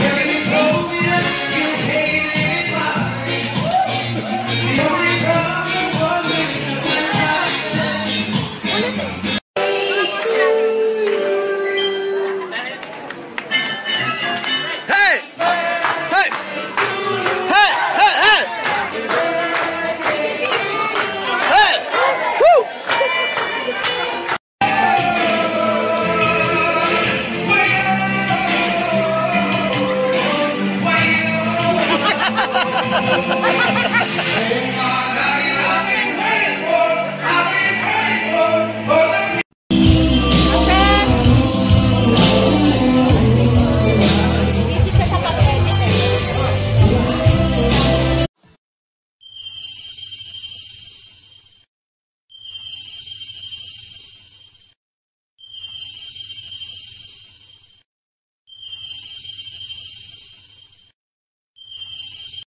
Yeah. 正解!